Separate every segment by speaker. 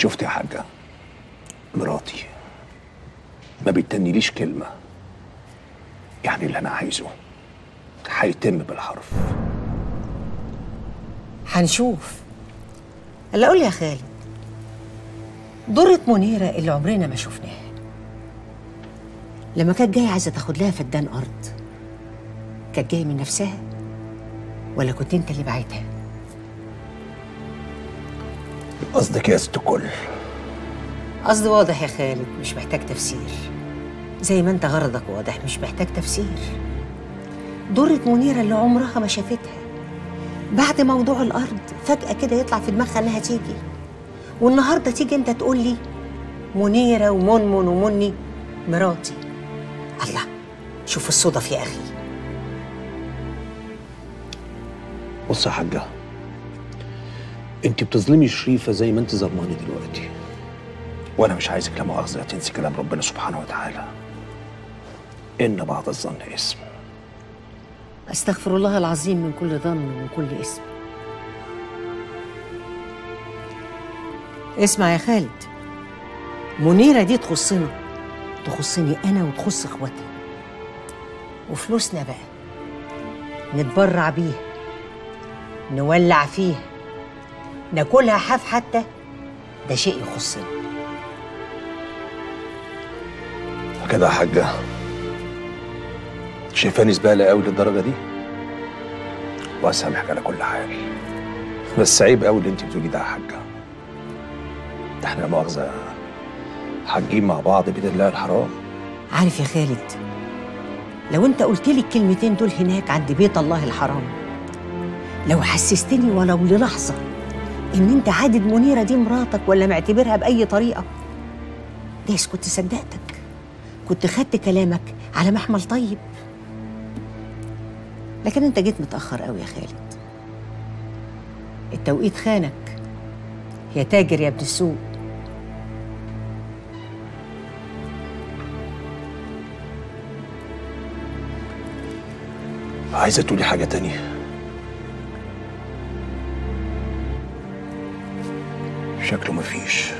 Speaker 1: شفت يا حاجة؟ مراتي. ما بتتنيليش كلمة. يعني اللي أنا عايزه. هيتم بالحرف.
Speaker 2: هنشوف. هلا قول يا خالد. ضرة منيرة اللي عمرنا ما شفناها. لما كانت جاية عايزة تاخد لها فدان أرض كانت جاية من نفسها؟ ولا كنت أنت اللي باعتها؟
Speaker 1: قصدك يا ست الكل
Speaker 2: قصدي واضح يا خالد مش محتاج تفسير. زي ما أنت غرضك واضح مش محتاج تفسير. ضرة منيرة اللي عمرها ما شافتها. بعد موضوع الأرض فجأة كده يطلع في دماغها إنها تيجي. والنهاردة تيجي أنت تقول لي منيرة ومنمن ومني مراتي. الله شوف الصدف يا أخي.
Speaker 1: بص يا حاجة انت بتظلمي شريفة زي ما انت ظلماني دلوقتي. وأنا مش عايزك لا مؤاخذة تنسي كلام ربنا سبحانه وتعالى. إن بعض الظن اسم.
Speaker 2: أستغفر الله العظيم من كل ظن ومن كل اسم. اسمع يا خالد. منيرة دي تخصنا. تخصني أنا وتخص إخواتها وفلوسنا بقى. نتبرع بيها. نولع فيها. ناكلها حاف حتى ده شيء يخصنا.
Speaker 1: كده يا حاجة. شايفاني زبالة قوي للدرجة دي؟ واسامحك على كل حال. بس عيب قوي اللي انت بتقولي ده يا حاجة. ده إحنا مؤاخذة حاجين مع بعض بيت الله الحرام.
Speaker 2: عارف يا خالد لو انت قلت لي الكلمتين دول هناك عند بيت الله الحرام لو حسستني ولو للحظة إن أنت عادد منيرة دي مراتك ولا معتبرها بأي طريقة؟ دايس كنت صدقتك؟ كنت خدت كلامك على محمل طيب. لكن أنت جيت متأخر قوي يا خالد. التوقيت خانك. يا تاجر يا ابن السوق.
Speaker 1: عايزة تقولي حاجة تانية شكله مفيش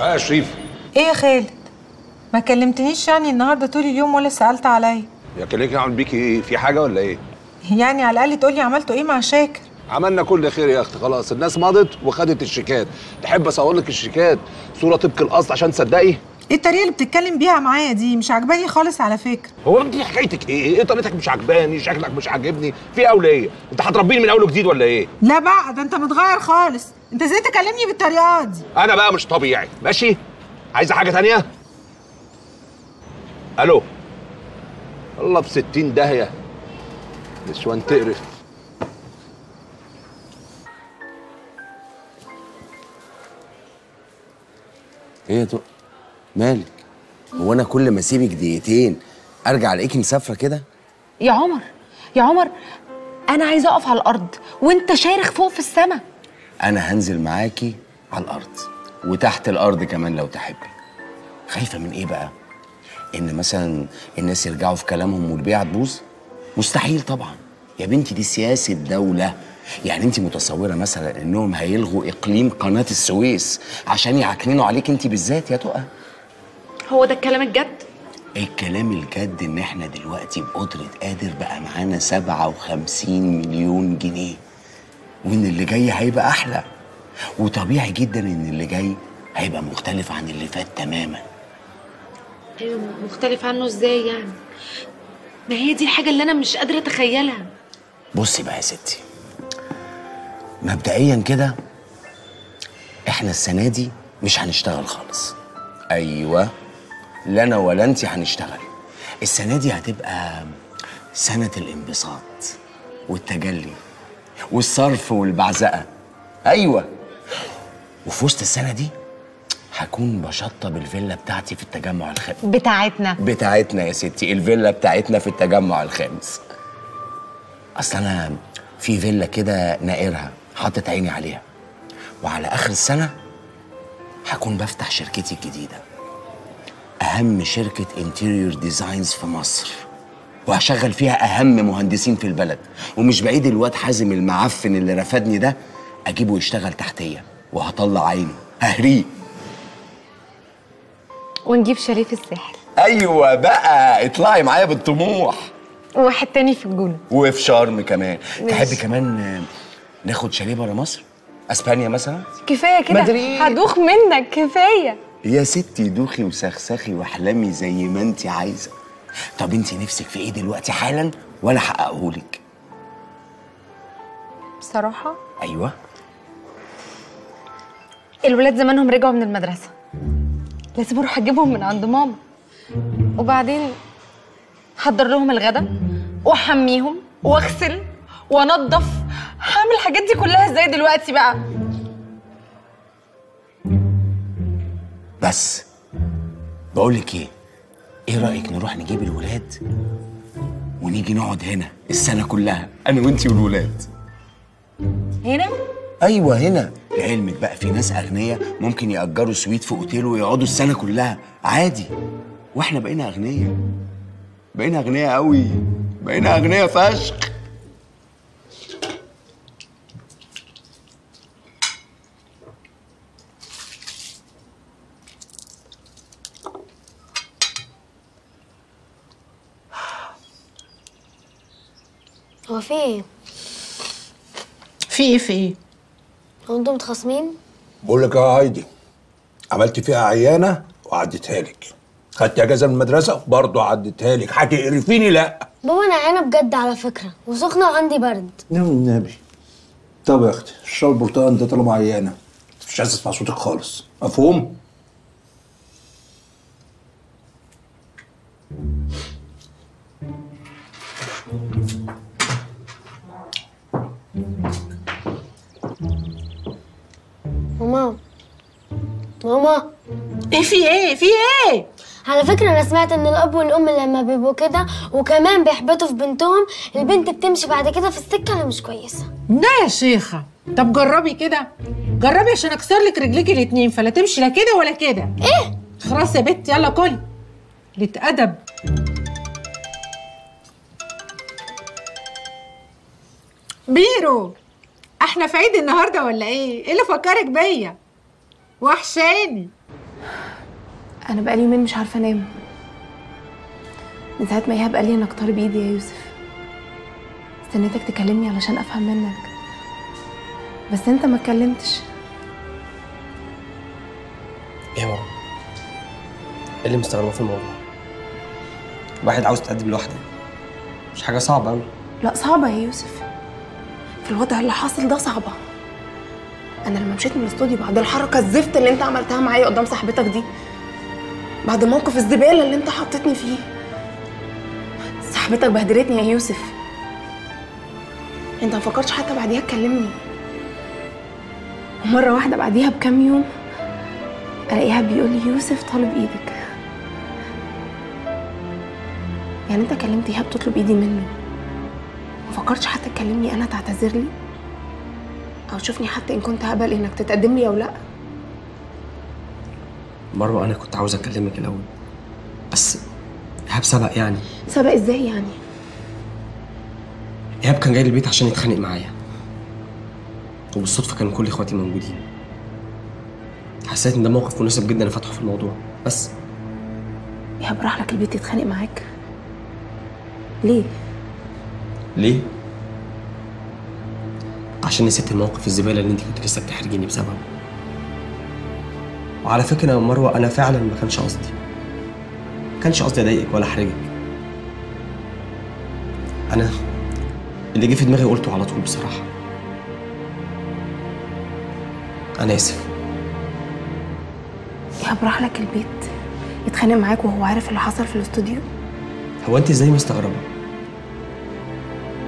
Speaker 3: آه يا شريف
Speaker 4: إيه يا خالد؟ ما كلمتنيش يعني النهارده طول اليوم ولا سألت عليا.
Speaker 3: يا كليك اعمل بيكي إيه في حاجة ولا إيه؟
Speaker 4: يعني على الأقل تقولي عملتوا إيه مع شاكر.
Speaker 3: عملنا كل خير يا أختي خلاص الناس مضت وخدت الشيكات. تحب اصور لك الشيكات؟ صورة طبق الاصل عشان تصدقي؟
Speaker 4: إيه الطريقة اللي بتتكلم بيها معايا دي؟ مش عجباني خالص على فكرة.
Speaker 3: هو انت حكايتك إيه؟ إيه طريقتك مش عجباني شكلك مش عاجبني. في اوليه انت هتربيني من اول وجديد ولا إيه؟
Speaker 4: لا بقى ده انت متغير خالص. انت إزاي تكلمني بالطريقة دي؟
Speaker 3: أنا بقى مش طبيعي. ماشي؟ عايزة حاجة تانية؟ ألو. الله في ستين داهية. نسوان تقرف.
Speaker 5: إيه يا دق مالك؟ هو أنا كل ما أسيبك دقيقتين أرجع الاقيكي مسافرة كده؟
Speaker 6: يا عمر يا عمر أنا عايزة أقف على الأرض وأنت شارخ فوق في السماء
Speaker 5: أنا هنزل معاكي على الأرض. وتحت الأرض كمان لو تحبي خايفة من إيه بقى؟ إن مثلا الناس يرجعوا في كلامهم والبيعه تبوظ؟ مستحيل طبعا. يا بنتي دي سياسة دولة. يعني انت متصورة مثلا إنهم هيلغوا إقليم قناة السويس عشان يعكننوا عليك انت بالذات يا تقى؟
Speaker 6: هو ده الكلام الجد؟
Speaker 5: الكلام الجد إن إحنا دلوقتي بقدرة قادر بقى معانا 57 مليون جنيه. وإن اللي جاي هيبقى أحلى. وطبيعي جدا إن اللي جاي هيبقى مختلف عن اللي فات تماما.
Speaker 6: أيوه مختلف عنه إزاي يعني؟ ما هي دي الحاجة اللي أنا مش قادرة أتخيلها.
Speaker 5: بصي بقى يا ستي مبدئيا كده إحنا السنة دي مش هنشتغل خالص. أيوه. لا أنا ولا انت هنشتغل. السنة دي هتبقى سنة الانبساط والتجلي والصرف والبعزقة أيوه. وفي وسط السنة دي هكون بشطب الفيلا بتاعتي في التجمع الخامس.
Speaker 4: بتاعتنا.
Speaker 5: بتاعتنا يا ستي الفيلا بتاعتنا في التجمع الخامس. أصل أنا في فيلا كده ناقرها حاطط عيني عليها. وعلى آخر السنة هكون بفتح شركتي الجديدة. أهم شركة interior designs في مصر. وهشغل فيها أهم مهندسين في البلد. ومش بعيد الواد حازم المعفن اللي رفدني ده أجيبه يشتغل تحتيا. وهطلع عينه ههريه
Speaker 6: ونجيب في الساحل.
Speaker 5: أيوه بقى. اطلعي معايا بالطموح.
Speaker 6: وواحد تاني في الجونة.
Speaker 5: وفي شرم كمان. تحبي كمان ناخد شاليه بره مصر؟ أسبانيا مثلا؟
Speaker 6: كفاية كده. هدوخ منك. كفاية.
Speaker 5: يا ستي دوخي وسخسخي واحلمي زي ما انت عايزة. طب انت نفسك في إيه دلوقتي حالا؟ وأنا احققهولك
Speaker 6: بصراحة؟
Speaker 5: أيوه.
Speaker 6: الولاد زمانهم رجعوا من المدرسة. لازم أروح أجيبهم من عند ماما. وبعدين حضر لهم الغدا وأحميهم وأغسل وانضف هعمل الحاجات دي كلها إزاي دلوقتي بقى؟
Speaker 5: بس بقولك إيه؟ إيه رأيك نروح نجيب الولاد ونيجي نقعد هنا السنة كلها أنا وأنتي والولاد؟
Speaker 6: هنا؟
Speaker 5: أيوه هنا. لعلمك بقى في ناس أغنياء ممكن يأجروا سويت في أوتيل ويقعدوا السنة كلها. عادي. وإحنا بقينا أغنياء. بقينا أغنياء قوي بقينا أغنياء فشخ.
Speaker 7: هو في إيه؟
Speaker 4: في إيه في إيه؟
Speaker 7: هو أنتوا متخاصمين؟
Speaker 3: بقول لك يا هايدي عملت فيها عيانة وعديتها لك. خدت إجازة من المدرسة برضه عديتها لك. هتقرفيني؟ لا.
Speaker 7: بابا أنا عيانة بجد على فكرة وسخنة وعندي برد.
Speaker 3: يا النبي طب يا أختي اشرب البرتقال ده طالما عيانة مش عايز أسمع صوتك خالص. مفهوم؟
Speaker 7: ماما. ماما.
Speaker 4: إيه في إيه؟ في إيه؟
Speaker 7: على فكرة أنا سمعت إن الأب والأم لما بيبقوا كده وكمان بيحبطوا في بنتهم البنت بتمشي بعد كده في السكة اللي مش كويسة.
Speaker 4: لا يا شيخة. طب جربي كده. جربي عشان أكسر لك رجليكي الاتنين فلا تمشي لا كده ولا كده.
Speaker 7: إيه؟
Speaker 4: خلاص يا بت يلا كلي. ادب بيرو. إحنا في عيد النهارده ولا إيه؟ إيه اللي فكرك بيا؟ وحشاني.
Speaker 8: أنا بقالي يومين مش عارفة أنام. من ساعة ما إيهاب قال لي إنك طالب ايدي يا يوسف. استنيتك تكلمني علشان أفهم منك. بس أنت ما اتكلمتش.
Speaker 9: إيه يا ماما؟ إيه اللي مستغربه في الموضوع؟ واحد عاوز تقدم لوحده مش حاجة صعبة أوي.
Speaker 8: لا صعبة يا يوسف. الوضع اللي حاصل ده صعبة. أنا لما مشيت من الاستوديو بعد الحركة الزفت اللي أنت عملتها معايا قدام صاحبتك دي بعد موقف الزبالة اللي أنت حطيتني فيه صاحبتك بهدلتني يا يوسف. أنت ما فكرتش حتى بعديها تكلمني. ومرة واحدة بعديها بكام يوم ألاقيها بيقول لي يوسف طالب إيدك. يعني أنت كلمت ايهاب تطلب إيدي منه. فكرتش حتى تكلمني أنا تعتذر لي؟ أو تشوفني حتى إن كنت هقبل إنك تتقدم لي أو لأ؟
Speaker 9: مروة أنا كنت عاوز أكلمك الأول بس إيهاب سبق يعني.
Speaker 8: سبق إزاي يعني؟
Speaker 9: إيهاب كان جاي البيت عشان يتخانق معايا وبالصدفة كانوا كل إخواتي موجودين. حسيت إن ده موقف مناسب جدا أفتحه في الموضوع بس.
Speaker 8: إيهاب راح لك البيت يتخانق معاك؟ ليه؟
Speaker 9: ليه؟ عشان نسيت الموقف الزبالة اللي انت كنت لسه بتحرجيني بسببه. وعلى فكرة يا مروة أنا فعلا ما كانش قصدي. ما كانش قصدي أضايقك ولا أحرجك. أنا اللي جه في دماغي قلته على طول بصراحة. أنا آسف.
Speaker 8: ايهاب راح لك البيت يتخانق معاك وهو عارف اللي حصل في الاستوديو؟
Speaker 9: هو أنت إزاي مستغربة؟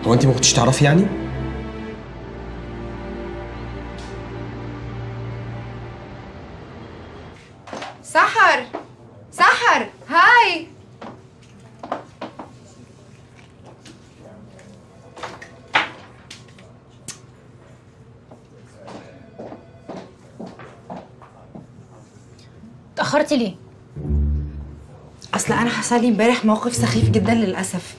Speaker 9: هو أنت ما كنتش تعرفي يعني؟
Speaker 10: سحر سحر هاي
Speaker 11: اتأخرتي ليه؟
Speaker 10: أصل أنا حصل لي امبارح موقف سخيف جدا للأسف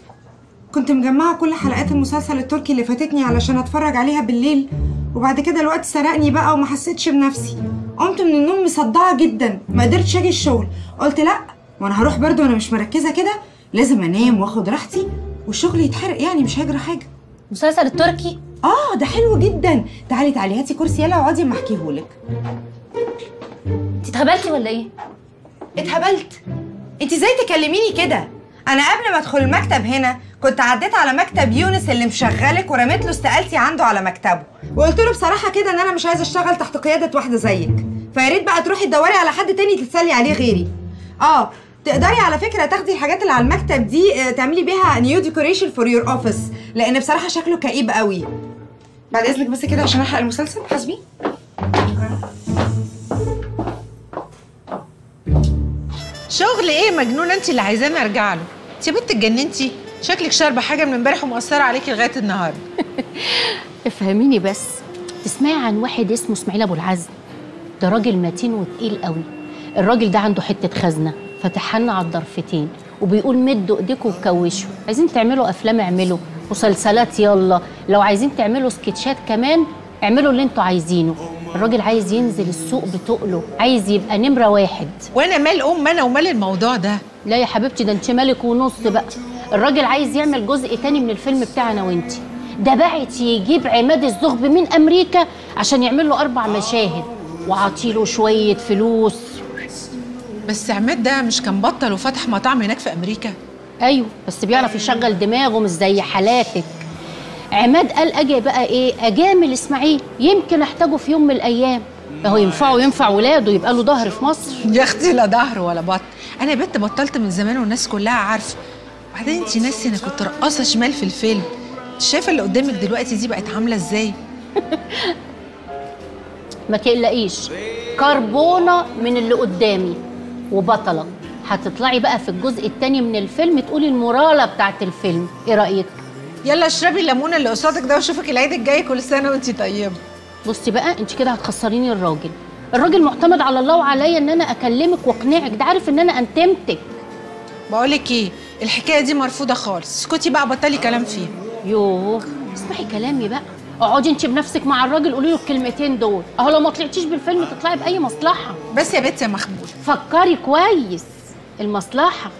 Speaker 10: كنت مجمعة كل حلقات المسلسل التركي اللي فاتتني علشان أتفرج عليها بالليل وبعد كده الوقت سرقني بقى وما حسيتش بنفسي. قمت من النوم مصدعة جدا ما قدرتش أجي الشغل. قلت لأ وأنا هروح برضه وأنا مش مركزة كده لازم أنام وآخد راحتي والشغل يتحرق يعني مش هيجرى حاجة.
Speaker 11: مسلسل التركي؟
Speaker 10: آه ده حلو جدا. تعالي تعالي هاتي كرسي يلا واقعدي أما احكيهولك
Speaker 11: انت اتهبلتي ولا إيه؟
Speaker 10: اتهبلت. انت إزاي تكلميني كده؟ أنا قبل ما أدخل المكتب هنا كنت عديت على مكتب يونس اللي مشغلك ورميت له استقالتي عنده على مكتبه. وقلت له بصراحة كده إن أنا مش عايزة أشتغل تحت قيادة واحدة زيك. فيا ريت بقى تروحي تدوري على حد تاني تتسلي عليه غيري. آه تقدري على فكرة تاخدي الحاجات اللي على المكتب دي آه، تعملي بيها new decoration for your office لأن بصراحة شكله كئيب قوي. بعد إذنك بس كده عشان أحرق المسلسل حاسبي؟
Speaker 4: شغل إيه مجنونه أنت اللي عايزاني أرجع له. انت بنت اتجننتي. شكلك شاربة حاجة من امبارح ومؤثره عليكي لغاية النهارده.
Speaker 12: افهميني بس تسمعي عن واحد اسمه اسماعيل أبو العزم ده راجل متين وتقيل قوي. الراجل ده عنده حتة خزنة فتحها لنا على الضرفتين وبيقول مدوا ايديكم وكوشوا. عايزين تعملوا أفلام اعملوا مسلسلات يلا. لو عايزين تعملوا سكتشات كمان اعملوا اللي أنتوا عايزينه. الراجل عايز ينزل السوق بتقله عايز يبقى نمرة واحد.
Speaker 4: وأنا مال أم أنا ومال الموضوع ده؟
Speaker 12: لا يا حبيبتي ده انت مالك ونص بقى. الراجل عايز يعمل جزء تاني من الفيلم بتاعنا وانتي. ده بعت يجيب عماد الزغب من أمريكا عشان يعمل له أربع مشاهد. وعطيله شوية فلوس.
Speaker 4: بس عماد ده مش كان بطل وفتح مطعم هناك في أمريكا؟
Speaker 12: أيوه بس بيعرف يشغل دماغه مش زي حالاتك. عماد قال أجي بقى إيه؟ اجامل إسماعيل. يمكن أحتاجه في يوم من الأيام. اهو ينفعه ينفع ولاده يبقى له ظهر في مصر.
Speaker 4: يا أختي لا ظهر ولا بط أنا يا بنت بطلت من زمان والناس كلها عارفة. وبعدين انت ناسي أنا كنت رقاصة شمال في الفيلم. شايفة اللي قدامك دلوقتي دي بقت عاملة إزاي؟
Speaker 12: ما تقلقيش. كربونة من اللي قدامي وبطلة. هتطلعي بقى في الجزء التاني من الفيلم تقولي المورالة بتاعت الفيلم. إيه رأيك؟
Speaker 4: يلا اشربي الليمونة اللي قصادك ده واشوفك العيد الجاي كل سنة وانت طيبة.
Speaker 12: بصي بقى انت كده هتخسريني الراجل. الراجل معتمد على الله وعليا ان أنا اكلمك واقنعك. ده عارف ان أنا انتمتك.
Speaker 4: بقولك إيه؟ الحكاية دي مرفوضة خالص. اسكتي بقى بطلي كلام فيها
Speaker 12: يوه اسمعي كلامي بقى. اقعدي انت بنفسك مع الراجل قولي له الكلمتين دول. اهو لو ما طلعتيش بالفيلم تطلعي بأي مصلحة.
Speaker 4: بس يا بنت يا مخبول
Speaker 12: فكري كويس.
Speaker 8: المصلحة.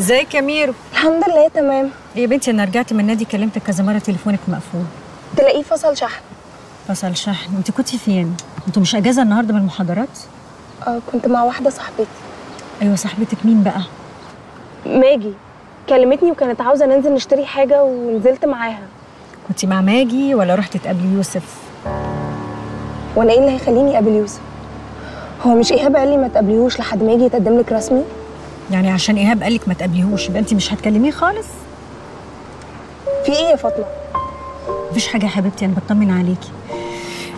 Speaker 13: ازيك يا ميرو؟
Speaker 8: الحمد لله تمام.
Speaker 13: يا بنتي أنا رجعت من النادي كلمتك كذا مرة تليفونك مقفول.
Speaker 8: تلاقيه فصل شحن.
Speaker 13: فصل شحن. انت كنتي فين؟ أنتوا مش أجازة النهارده من المحاضرات؟
Speaker 8: آه كنت مع واحدة صاحبتي.
Speaker 13: أيوه صاحبتك مين بقى؟
Speaker 8: ماجي. كلمتني وكانت عاوزة ننزل نشتري حاجة ونزلت معاها.
Speaker 13: كنتي مع ماجي ولا رحتي تقابلي يوسف؟
Speaker 8: وأنا إيه اللي هيخليني أقابل يوسف؟ هو مش إيهاب قال لي ما تقابليهوش لحد ما يجي يتقدم لك رسمي؟
Speaker 13: يعني عشان إيهاب قالك ما تقابليهوش يبقى انت مش هتكلميه خالص؟
Speaker 8: في إيه يا فاطمة؟
Speaker 13: مفيش حاجة يا حبيبتي أنا بطمن عليكي.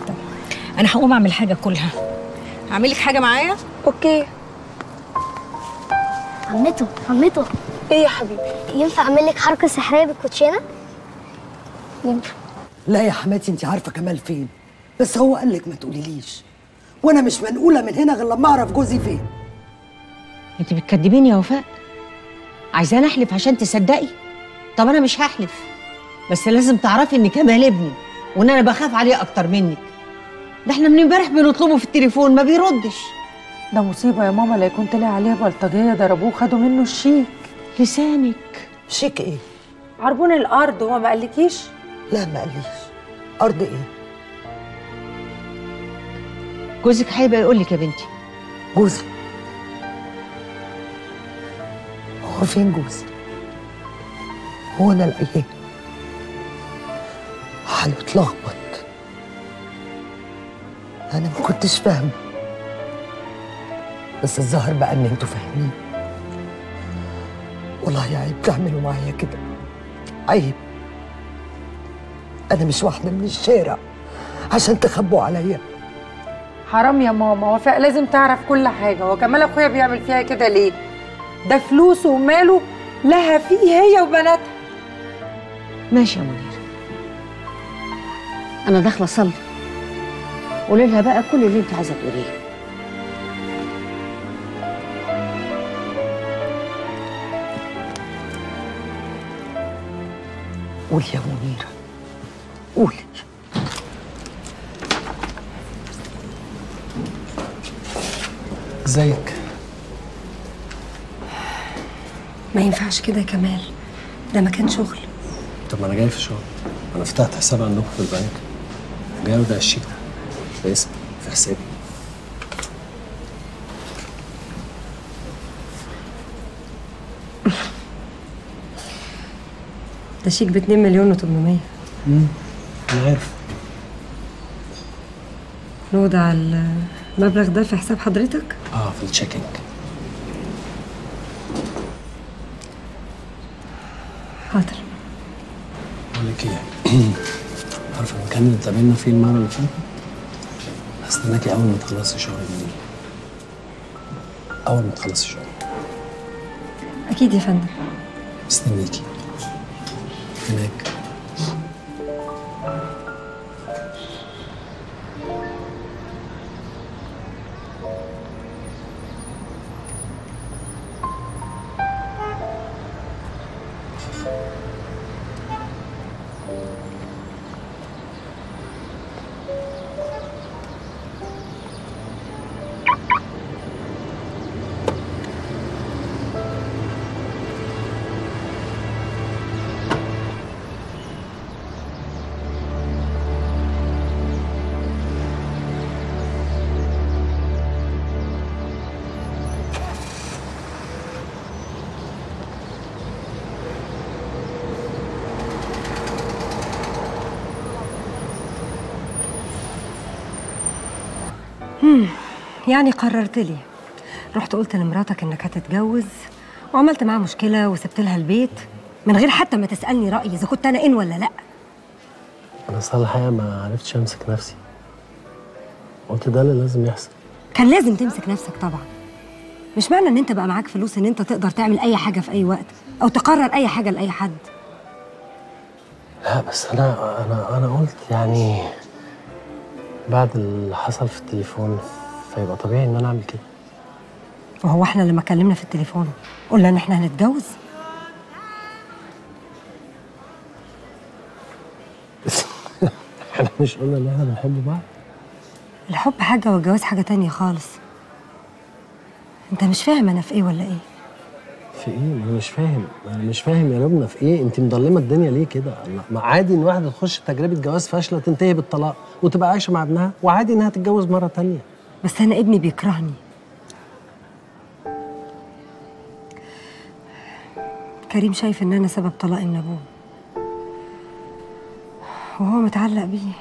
Speaker 13: طب أنا هقوم أعمل حاجة كلها. هعمل لك حاجة معايا؟
Speaker 8: أوكي.
Speaker 14: عمته عمته.
Speaker 8: إيه يا حبيبي؟
Speaker 14: ينفع أعمل لك حركة سحرية بالكوتشينة؟
Speaker 8: ينفع.
Speaker 15: لا يا حماتي انت عارفة كمال فين. بس هو قال لك ما تقوليليش. وأنا مش منقولة من هنا غير لما أعرف جوزي فين.
Speaker 2: انت بتكدبيني يا وفاء. عايزاني احلف عشان تصدقي؟ طب أنا مش هحلف. بس لازم تعرفي ان كمال ابني وان أنا بخاف عليه أكتر منك. ده إحنا من امبارح بنطلبه في التليفون ما بيردش.
Speaker 16: ده مصيبة يا ماما لا يكون طلع عليها بلطجية. ضربوه خدوا منه الشيك.
Speaker 2: لسانك.
Speaker 15: شيك إيه؟
Speaker 16: عربون الأرض هو ما قالكيش؟
Speaker 15: لا ما قاليش. أرض إيه؟
Speaker 2: جوزك هيبقى يقول لك يا بنتي.
Speaker 15: جوزي هو فين جوزي؟ هو أنا الأيام. حاله اتلخبط أنا ما كنتش فاهمة. بس الظاهر بقى إن أنتوا فاهمين. والله يا عيب تعملوا معايا كده. عيب. أنا مش واحدة من الشارع عشان تخبوا عليا.
Speaker 16: حرام يا ماما. وفاء لازم تعرف كل حاجة. هو كمال أخويا بيعمل فيها كده ليه؟ ده فلوسه وماله لها فيه هي وبناتها.
Speaker 2: ماشي يا منير. أنا داخلة أصلي. قولي لها بقى كل اللي أنت عايزة تقوليه.
Speaker 15: قولي يا منيره قولي.
Speaker 17: إزيك؟
Speaker 13: ما ينفعش كده يا كمال. ده مكان شغل.
Speaker 17: طب ما أنا جاي في شغل. أنا فتحت حساب عندكم في البنك. جاي اودع الشيك ده. في اسمي في حسابي.
Speaker 13: ده شيك ب 2 مليون و800
Speaker 17: امم أنا عارف.
Speaker 13: نودع المبلغ ده في حساب حضرتك؟
Speaker 17: آه في التشيكينج المكان اللي اتقابلنا فيه المرة اللي فاتت؟ هستناكي أول ما تخلصي شغل مني أول ما تخلصي شغل.
Speaker 13: أكيد يا فندم.
Speaker 17: مستنيكي. هناك.
Speaker 13: هم. يعني قررت لي. رحت قلت لمراتك إنك هتتجوز وعملت معاها مشكلة وسبت لها البيت من غير حتى ما تسألني رأيي إذا كنت أنا إن ولا لأ.
Speaker 17: أنا أصلا الحقيقة ما عرفتش أمسك نفسي. قلت ده اللي لازم يحصل.
Speaker 13: كان لازم تمسك نفسك طبعا. مش معنى إن أنت بقى معاك فلوس إن أنت تقدر تعمل أي حاجة في أي وقت أو تقرر أي حاجة لأي حد.
Speaker 17: لا بس أنا أنا أنا قلت يعني بعد اللي حصل في التليفون فيبقى طبيعي إن أنا أعمل كده.
Speaker 13: وهو إحنا لما اتكلمنا في التليفون قلنا إن إحنا هنتجوز؟
Speaker 17: إحنا مش قلنا إن إحنا بنحب بعض.
Speaker 13: الحب حاجة والجواز حاجة تانية خالص. أنت مش فاهم أنا في إيه ولا إيه.
Speaker 17: في إيه؟ ما أنا مش فاهم. ما أنا مش فاهم يا لبنى في إيه؟ أنت مضلمة الدنيا ليه كده؟ ما عادي إن واحدة تخش تجربة جواز فاشلة تنتهي بالطلاق وتبقى عايشة مع ابنها وعادي إنها تتجوز مرة تانية.
Speaker 13: بس أنا ابني بيكرهني. كريم شايف إن أنا سبب طلاقي من أبوه. وهو متعلق بيه.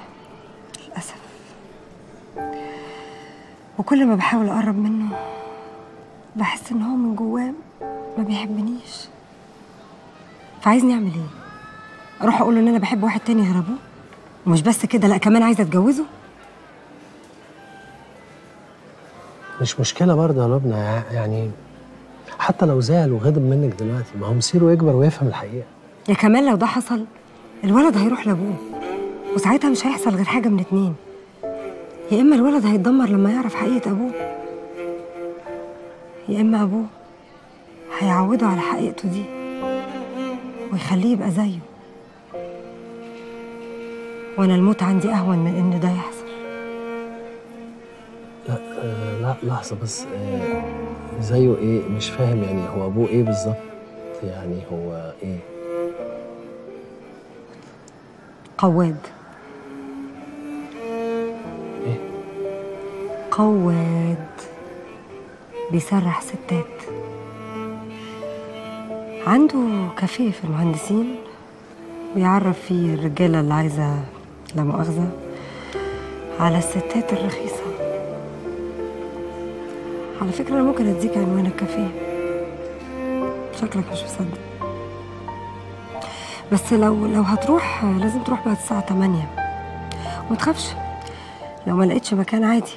Speaker 13: للأسف. وكل ما بحاول أقرب منه بحس إن هو من جواه ما بيحبنيش. فعايزني أعمل إيه؟ أروح أقول له إن أنا بحب واحد تاني غير ابوه ومش بس كده لأ كمان عايزة أتجوزه؟
Speaker 17: مش مشكلة برضه يا لبنى يعني حتى لو زعل وغضب منك دلوقتي ما هو مصيره يكبر ويفهم الحقيقة.
Speaker 13: يا كمان لو ده حصل الولد هيروح لأبوه. وساعتها مش هيحصل غير حاجة من اتنين. يا إما الولد هيتدمر لما يعرف حقيقة أبوه يا إما أبوه. هيعوده على حقيقته دي ويخليه يبقى زيه. وأنا الموت عندي أهون من إن ده يحصل.
Speaker 17: لا آه لا لحظة بس آه زيه إيه؟ مش فاهم يعني هو أبوه إيه بالظبط؟ يعني هو إيه؟
Speaker 13: قواد.
Speaker 17: إيه؟
Speaker 13: قواد بيسرح ستات. عنده كافيه في المهندسين بيعرف فيه الرجالة اللي عايزة لا مؤاخذة على الستات الرخيصة. على فكرة أنا ممكن أديك عنوان الكافيه. شكلك مش مصدق. بس لو لو هتروح لازم تروح بعد الساعة 8 وما تخافش. لو ما لقيتش مكان عادي.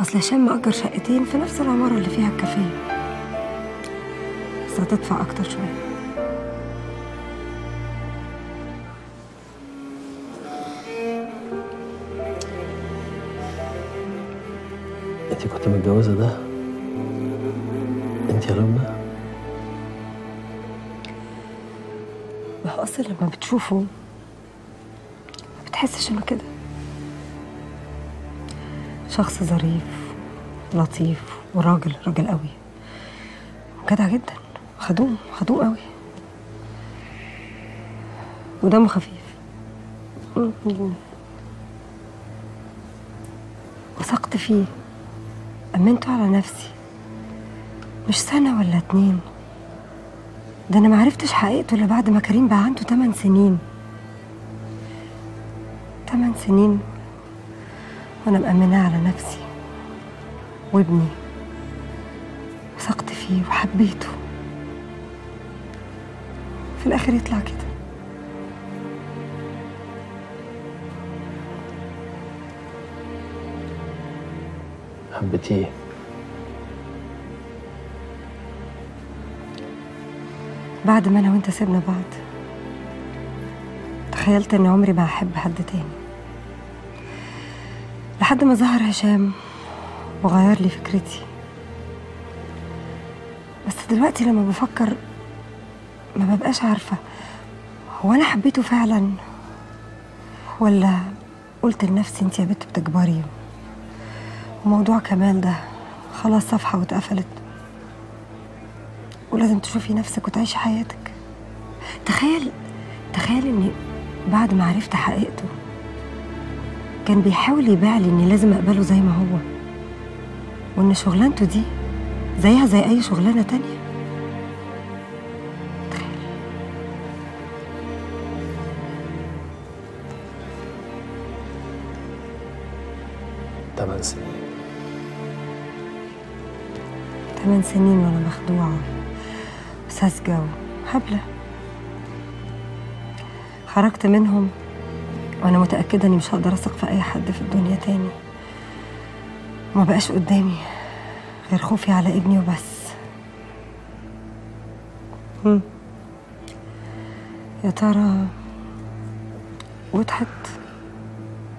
Speaker 13: أصل هشام مأجر شقتين في نفس العمارة اللي فيها الكافيه. بس هتدفع أكتر شوية
Speaker 17: انت كنت متجوزة ده؟ انت يا لبنى
Speaker 13: ما هو أصلا لما بتشوفه ما بتحسش إنه كده. شخص ظريف لطيف وراجل راجل قوي. وجدع جدا. خدوم خدوم قوي ودمه خفيف. وثقت فيه. أمنته على نفسي. مش سنة ولا اتنين. ده أنا معرفتش حقيقته إلا بعد ما كريم بقى عنده تمن سنين. تمن سنين وأنا مأمناه على نفسي. وابني. وثقت فيه وحبيته. في الآخر يطلع كده.
Speaker 17: حبيتيه
Speaker 13: بعد ما أنا وأنت سيبنا بعض تخيلت إن عمري ما هحب حد تاني. لحد ما ظهر هشام وغير لي فكرتي. بس دلوقتي لما بفكر ما ببقاش عارفة. هو أنا حبيته فعلا؟ ولا قلت لنفسي انت يا بنت بتكبري؟ وموضوع كمال ده خلاص صفحة واتقفلت. ولازم تشوفي نفسك وتعيشي حياتك. تخيل تخيل إني بعد ما عرفت حقيقته كان بيحاول يبيع لي إني لازم أقبله زي ما هو وإن شغلانته دي زيها زي أي شغلانة تانية.
Speaker 17: تمن سنين.
Speaker 13: ثمان سنين وأنا مخدوعة. وساذجه وهبله خرجت منهم وأنا متأكدة اني مش هقدر اثق في اي حد في الدنيا تاني. وما بقاش قدامي غير خوفي على ابني وبس. يا ترى وضحت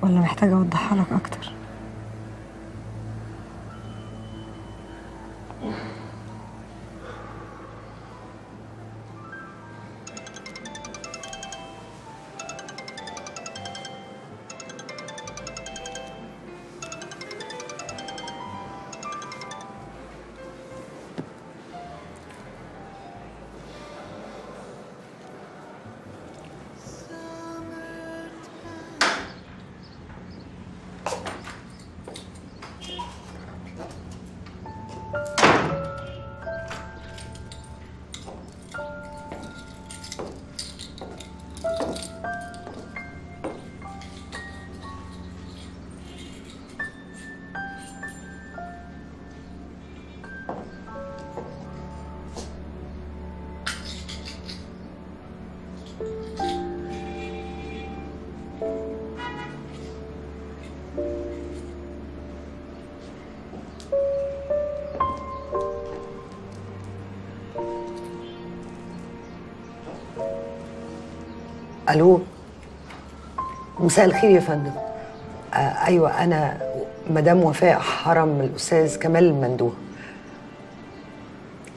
Speaker 13: ولا محتاجة اوضحها لك أكتر؟
Speaker 15: ألو؟ مساء الخير يا فندم. آه أيوه أنا مدام وفاء حرم الأستاذ كمال المندوه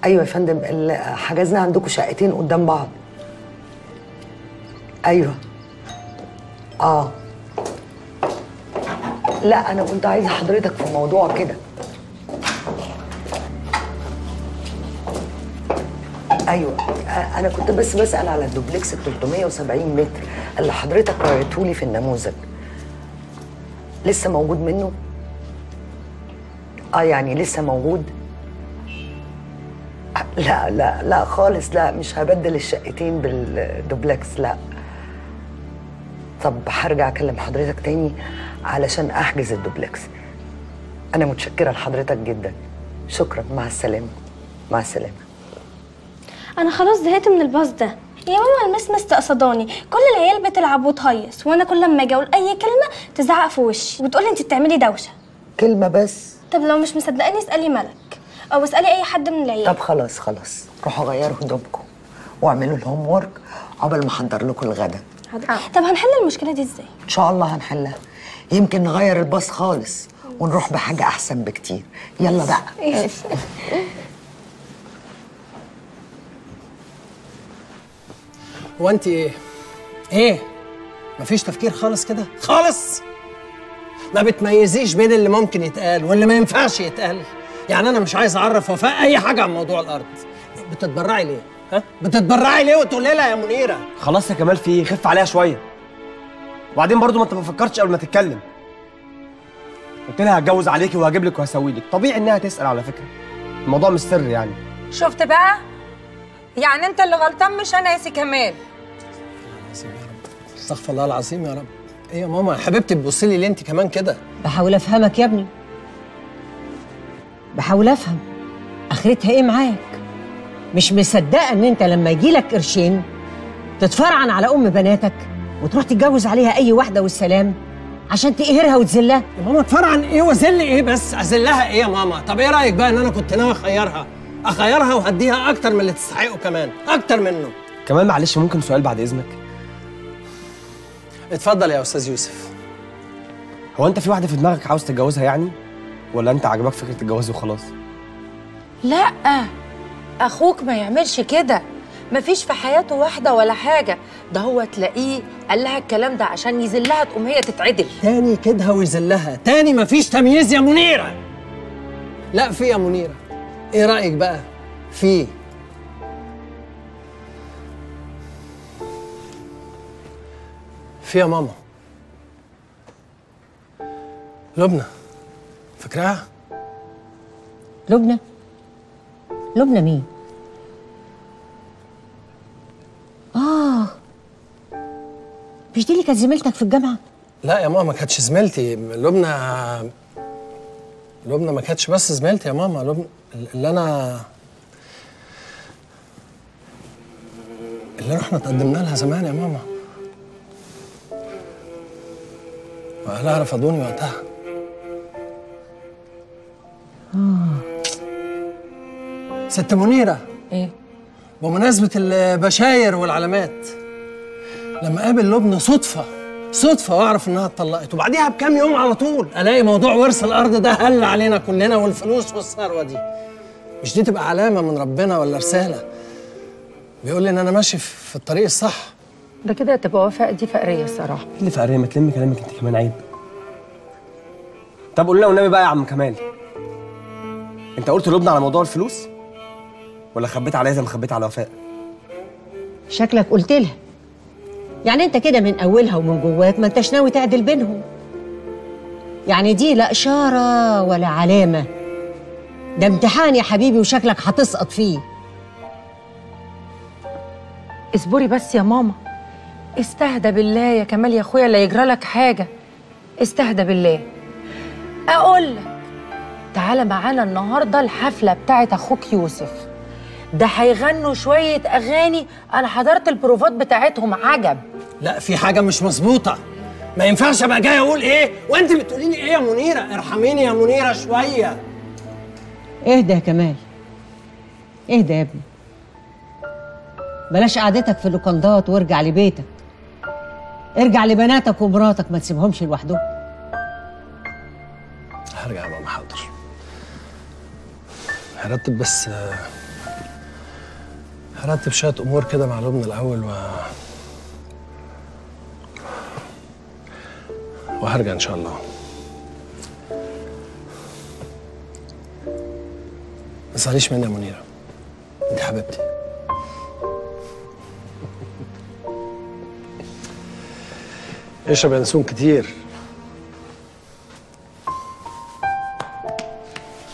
Speaker 15: أيوه يا فندم حجزنا عندكم شقتين قدام بعض. أيوه. آه. لا أنا كنت عايزة حضرتك في موضوع كده. أيوه. أنا كنت بس بسأل على الدوبلكس ال 370 متر اللي حضرتك وريتهولي في النموذج. لسه موجود منه؟ آه يعني لسه موجود؟ لا لا لا خالص لا مش هبدل الشقتين بالدوبلكس لا. طب هرجع أكلم حضرتك تاني علشان أحجز الدوبلكس أنا متشكرة لحضرتك جدا. شكرا. مع السلامة. مع السلامة.
Speaker 14: أنا خلاص زهقت من الباص ده. يا ماما المس مستقصداني كل العيال بتلعب وتهيص وأنا كل لما أجي أقول أي كلمة تزعق في وشي. وتقولي انت بتعملي دوشة.
Speaker 15: كلمة بس.
Speaker 14: طب لو مش مصدقاني اسألي ملك. أو اسألي أي حد من العيال.
Speaker 15: طب خلاص خلاص. روحوا غيروا هدومكم. واعملوا الهوم وورك عقبال ما أحضر لكم الغدا.
Speaker 14: طب هنحل المشكلة دي إزاي؟
Speaker 15: إن شاء الله هنحلها. يمكن نغير الباص خالص ونروح بحاجة أحسن بكتير. يلا بقى.
Speaker 17: هو انت إيه؟ إيه؟ مفيش تفكير خالص كده؟ خالص؟ ما بتميزيش بين اللي ممكن يتقال واللي ما ينفعش يتقال يعني أنا مش عايز أعرف وفاء أي حاجة عن موضوع الأرض بتتبرعي ليه؟ ها؟ بتتبرعي ليه وتقولي لها يا منيرة؟
Speaker 9: خلاص يا كمال في خف عليها شوية وبعدين برضو ما انت ما فكرتش قبل ما تتكلم قلت لها هتجوز عليكي وهجيب لك وهسوي لك طبيعي إنها تسأل على فكرة الموضوع مش سر يعني
Speaker 16: شفت بقى يعني أنت اللي غلطان مش أنا يا سي كمال
Speaker 17: استغفر الله العظيم يا رب. إيه يا ماما حبيبتي تبصي لي ليه انت كمان كده؟
Speaker 2: بحاول افهمك يا ابني. بحاول افهم. اخرتها إيه معاك؟ مش مصدقة ان انت لما يجيلك قرشين تتفرعن على ام بناتك وتروح تتجوز عليها اي واحدة والسلام عشان تقهرها وتذلها؟
Speaker 17: يا ماما اتفرعن إيه واذل إيه بس؟ اذلها إيه يا ماما؟ طب إيه رأيك بقى ان أنا كنت ناوي اخيرها؟ اخيرها وهديها أكتر من اللي تستحقه كمان أكتر منه.
Speaker 9: كمان معلش ممكن سؤال بعد إذنك؟
Speaker 17: اتفضل يا أستاذ يوسف.
Speaker 9: هو أنت في واحدة في دماغك عاوز تتجوزها يعني؟ ولا أنت عجبك فكرة الجواز وخلاص؟
Speaker 16: لا أخوك ما يعملش كده. مفيش في حياته واحدة ولا حاجة. ده هو تلاقيه قال لها الكلام ده عشان يذلها تقوم هي تتعدل.
Speaker 17: تاني كده ويذلها. تاني مفيش تمييز يا منيرة. لا في يا منيرة. إيه رأيك بقى؟ في في يا ماما. لبنى. فاكراها؟
Speaker 2: لبنى؟ لبنى مين؟ آه. مش دي اللي كانت زميلتك في الجامعة؟
Speaker 17: لا يا ماما ما كانتش زميلتي. لبنى لبنى ما كانتش بس زميلتي يا ماما. لبنى اللي أنا اللي رحنا تقدمنا لها زمان يا ماما. واهلها رفضوني وقتها؟ ست منيرة.
Speaker 16: إيه؟
Speaker 17: بمناسبة البشاير والعلامات لما قابل لبنى صدفة صدفة وأعرف إنها اتطلقت وبعديها بكام يوم على طول ألاقي موضوع ورث الأرض ده هل علينا كلنا والفلوس والثروة دي. مش دي تبقى علامة من ربنا ولا رسالة؟ بيقول لي إن أنا ماشي في الطريق الصح.
Speaker 16: ده كده تبقى وفاء دي فقرية الصراحة.
Speaker 9: اللي فقرية ما تلم كلامك انت كمان عيب. طب قول لنا والنبي بقى يا عم كمال. انت قلت لبنى على موضوع الفلوس؟ ولا خبيت عليها زي ما خبيت على وفاء؟
Speaker 2: شكلك قلت لها. يعني انت كده من أولها ومن جواك ما انتش ناوي تعدل بينهم. يعني دي لا إشارة ولا علامة. ده امتحان يا حبيبي وشكلك هتسقط فيه.
Speaker 16: اصبري بس يا ماما. استهدى بالله يا كمال يا أخويا لا يجرى لك حاجة. استهدى بالله. أقول لك تعالى معانا النهارده الحفلة بتاعت أخوك يوسف. ده هيغنوا شوية أغاني. أنا حضرت البروفات بتاعتهم عجب.
Speaker 17: لا في حاجة مش مظبوطة. ما ينفعش أبقى جاي أقول إيه؟ وأنت بتقولي لي إيه يا منيرة؟ ارحميني يا منيرة شوية.
Speaker 2: اهدى يا كمال؟ اهدى يا ابني؟ بلاش قعدتك في اللوكندات وارجع لبيتك. ارجع لبناتك ومراتك ما تسيبهمش لوحدهم.
Speaker 17: هرجع ماما حاضر. هرتب بس هرتب شوية أمور كده مع لبنى الأول و وهرجع إن شاء الله. ما تزعليش مني يا منيرة. أنت حبيبتي. اشرب ينسون كتير.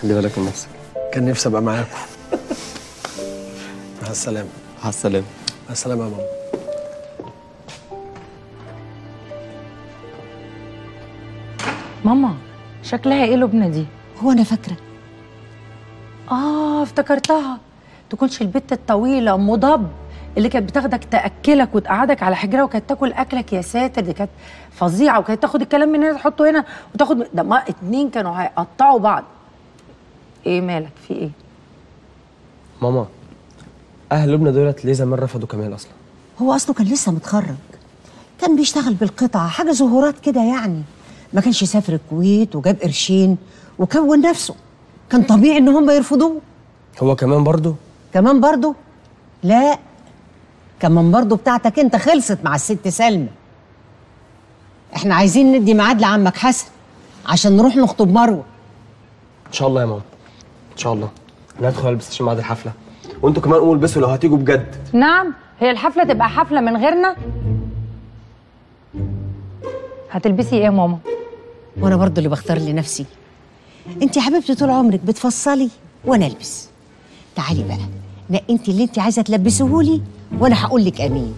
Speaker 9: خلي بالك من نفسك.
Speaker 17: كان نفسي أبقى معاكم مع السلامة.
Speaker 9: مع السلامة.
Speaker 17: مع السلامة يا ماما.
Speaker 16: ماما شكلها إيه لبنى دي؟
Speaker 2: هو أنا فاكرة.
Speaker 16: آه افتكرتها. تكونش البت الطويلة ام ضب اللي كانت بتاخدك تأكلك وتقعدك على حجرها وكانت تاكل أكلك يا ساتر دي كانت فظيعة وكانت تاخد الكلام من هنا تحطه هنا وتاخد ده ما اتنين كانوا هيقطعوا بعض. إيه مالك؟ في إيه؟
Speaker 9: ماما أهل لبنى دولت ليه زمان رفضوا كمال أصلا؟
Speaker 2: هو أصله كان لسه متخرج. كان بيشتغل بالقطعة حاجة ظهورات كده يعني. ما كانش سافر الكويت وجاب قرشين وكون نفسه. كان طبيعي إن هم يرفضوه.
Speaker 9: هو كمان برضو
Speaker 2: كمان برضو لا. كمان برضو بتاعتك انت خلصت مع الست سلمى. إحنا عايزين ندي ميعاد لعمك حسن عشان نروح نخطب مروة.
Speaker 9: إن شاء الله يا ماما. إن شاء الله. أنا هدخل البس عشان ميعاد الحفلة. وانتوا كمان قوموا البسوا لو هتيجوا بجد.
Speaker 16: نعم هي الحفلة تبقى حفلة من غيرنا. هتلبسي إيه يا ماما؟
Speaker 2: وأنا برضو اللي بختار لنفسي. انت يا حبيبتي طول عمرك بتفصلي وأنا ألبس. تعالي بقى نقي انت اللي انت عايزة تلبسهولي وأنا هقول لك امين.